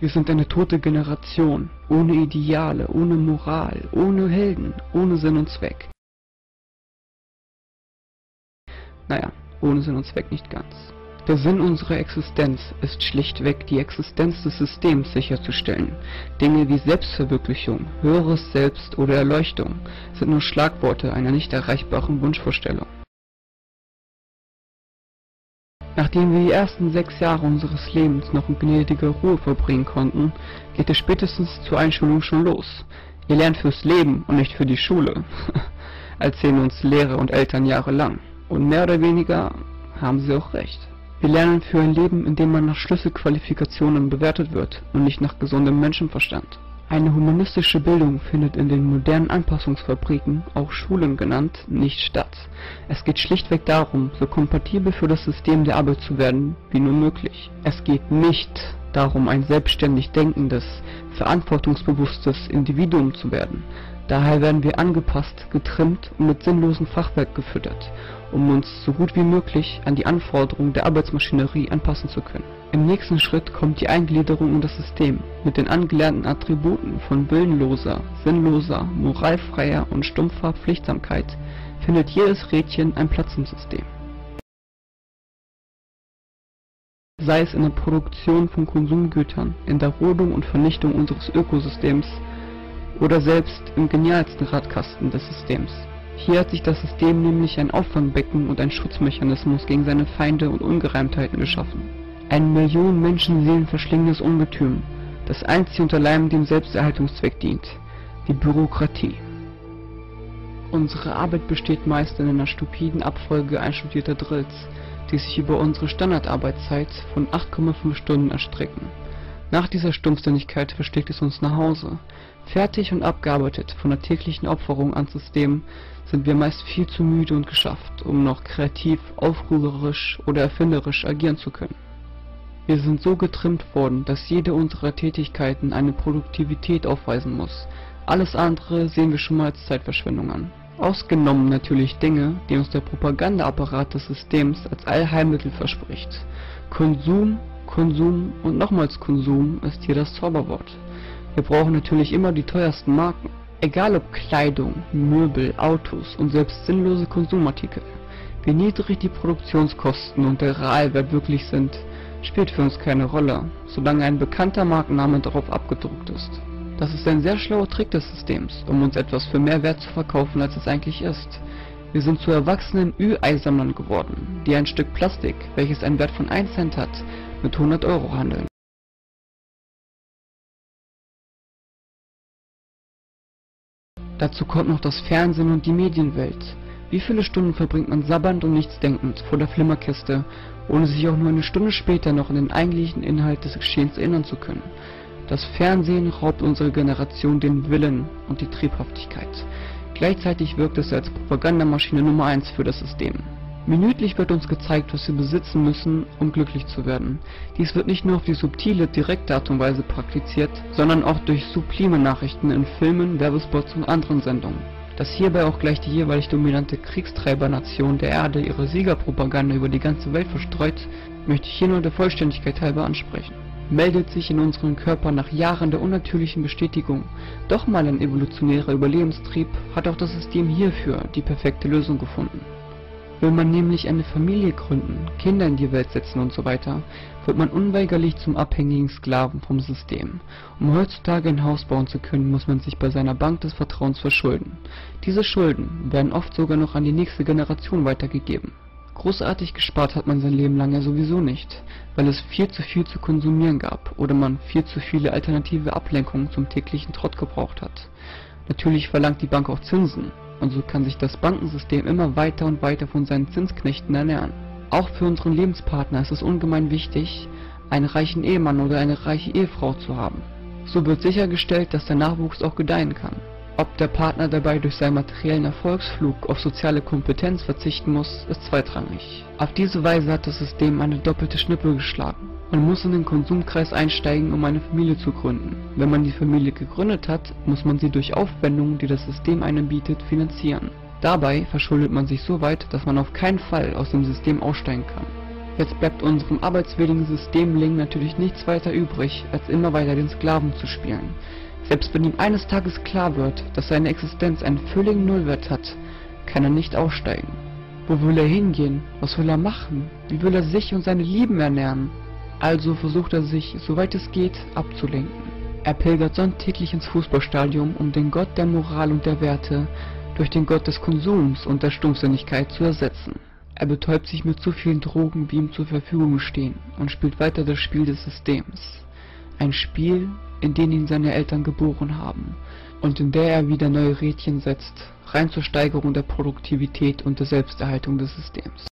Wir sind eine tote Generation, ohne Ideale, ohne Moral, ohne Helden, ohne Sinn und Zweck. Naja, ohne Sinn und Zweck nicht ganz. Der Sinn unserer Existenz ist schlichtweg die Existenz des Systems sicherzustellen. Dinge wie Selbstverwirklichung, höheres Selbst oder Erleuchtung sind nur Schlagworte einer nicht erreichbaren Wunschvorstellung. Nachdem wir die ersten sechs Jahre unseres Lebens noch in gnädiger Ruhe verbringen konnten, geht es spätestens zur Einschulung schon los. Ihr lernt fürs Leben und nicht für die Schule, erzählen uns Lehrer und Eltern jahrelang. Und mehr oder weniger haben sie auch recht. Wir lernen für ein Leben, in dem man nach Schlüsselqualifikationen bewertet wird und nicht nach gesundem Menschenverstand. Eine humanistische Bildung findet in den modernen Anpassungsfabriken, auch Schulen genannt, nicht statt. Es geht schlichtweg darum, so kompatibel für das System der Arbeit zu werden wie nur möglich. Es geht nicht darum, ein selbstständig denkendes, verantwortungsbewusstes Individuum zu werden. Daher werden wir angepasst, getrimmt und mit sinnlosem Fachwerk gefüttert, um uns so gut wie möglich an die Anforderungen der Arbeitsmaschinerie anpassen zu können. Im nächsten Schritt kommt die Eingliederung in das System mit den angelernten Attributen von willenloser, sinnloser, moralfreier und stumpfer Pflichtsamkeit findet jedes Rädchen einen Platz im System. Sei es in der Produktion von Konsumgütern, in der Rodung und Vernichtung unseres Ökosystems oder selbst im genialsten Radkasten des Systems. Hier hat sich das System nämlich ein Auffangbecken und ein Schutzmechanismus gegen seine Feinde und Ungereimtheiten geschaffen ein Millionen Menschenseelen verschlingendes Ungetüm, das einzig und allein dem Selbsterhaltungszweck dient, die Bürokratie. Unsere Arbeit besteht meist in einer stupiden Abfolge einstudierter Drills, die sich über unsere Standardarbeitszeit von 8,5 Stunden erstrecken. Nach dieser Stumpfsinnigkeit versteckt es uns nach Hause. Fertig und abgearbeitet von der täglichen Opferung ans System sind wir meist viel zu müde und geschafft, um noch kreativ, aufrührerisch oder erfinderisch agieren zu können. Wir sind so getrimmt worden, dass jede unserer Tätigkeiten eine Produktivität aufweisen muss. Alles andere sehen wir schon mal als Zeitverschwendung an. Ausgenommen natürlich Dinge, die uns der Propagandaapparat des Systems als Allheilmittel verspricht. Konsum, Konsum und nochmals Konsum ist hier das Zauberwort. Wir brauchen natürlich immer die teuersten Marken. Egal ob Kleidung, Möbel, Autos und selbst sinnlose Konsumartikel. Wie niedrig die Produktionskosten und der Realwert wirklich sind, spielt für uns keine Rolle, solange ein bekannter Markenname darauf abgedruckt ist. Das ist ein sehr schlauer Trick des Systems, um uns etwas für mehr Wert zu verkaufen, als es eigentlich ist. Wir sind zu erwachsenen Ü-Ei-Sammlern geworden, die ein Stück Plastik, welches einen Wert von 1 Cent hat, mit 100 Euro handeln. Dazu kommt noch das Fernsehen und die Medienwelt. Wie viele Stunden verbringt man sabbernd und nichtsdenkend vor der Flimmerkiste ohne sich auch nur eine Stunde später noch an den eigentlichen Inhalt des Geschehens erinnern zu können. Das Fernsehen raubt unserer Generation den Willen und die Triebhaftigkeit. Gleichzeitig wirkt es als Propagandamaschine Nummer 1 für das System. Minütlich wird uns gezeigt, was wir besitzen müssen, um glücklich zu werden. Dies wird nicht nur auf die subtile, direkte Art und Weise praktiziert, sondern auch durch sublime Nachrichten in Filmen, Werbespots und anderen Sendungen. Dass hierbei auch gleich die jeweilig dominante Kriegstreibernation der Erde ihre Siegerpropaganda über die ganze Welt verstreut, möchte ich hier nur der Vollständigkeit halber ansprechen. Meldet sich in unseren Körpern nach Jahren der unnatürlichen Bestätigung doch mal ein evolutionärer Überlebenstrieb, hat auch das System hierfür die perfekte Lösung gefunden. Will man nämlich eine Familie gründen, Kinder in die Welt setzen und so weiter, wird man unweigerlich zum abhängigen Sklaven vom System. Um heutzutage ein Haus bauen zu können, muss man sich bei seiner Bank des Vertrauens verschulden. Diese Schulden werden oft sogar noch an die nächste Generation weitergegeben. Großartig gespart hat man sein Leben lang ja sowieso nicht, weil es viel zu viel zu konsumieren gab oder man viel zu viele alternative Ablenkungen zum täglichen Trott gebraucht hat. Natürlich verlangt die Bank auch Zinsen, und so kann sich das Bankensystem immer weiter und weiter von seinen Zinsknechten ernähren. Auch für unseren Lebenspartner ist es ungemein wichtig, einen reichen Ehemann oder eine reiche Ehefrau zu haben. So wird sichergestellt, dass der Nachwuchs auch gedeihen kann. Ob der Partner dabei durch seinen materiellen Erfolgsflug auf soziale Kompetenz verzichten muss, ist zweitrangig. Auf diese Weise hat das System eine doppelte Schnippe geschlagen. Man muss in den Konsumkreis einsteigen, um eine Familie zu gründen. Wenn man die Familie gegründet hat, muss man sie durch Aufwendungen, die das System einem bietet, finanzieren. Dabei verschuldet man sich so weit, dass man auf keinen Fall aus dem System aussteigen kann. Jetzt bleibt unserem arbeitswilligen Systemling natürlich nichts weiter übrig, als immer weiter den Sklaven zu spielen. Selbst wenn ihm eines Tages klar wird, dass seine Existenz einen völligen Nullwert hat, kann er nicht aussteigen. Wo will er hingehen? Was will er machen? Wie will er sich und seine Lieben ernähren? Also versucht er sich, soweit es geht, abzulenken. Er pilgert sonntäglich ins Fußballstadion, um den Gott der Moral und der Werte durch den Gott des Konsums und der Stumpfsinnigkeit zu ersetzen. Er betäubt sich mit so vielen Drogen, wie ihm zur Verfügung stehen, und spielt weiter das Spiel des Systems. Ein Spiel, in dem ihn seine Eltern geboren haben und in der er wieder neue Rädchen setzt, rein zur Steigerung der Produktivität und der Selbsterhaltung des Systems.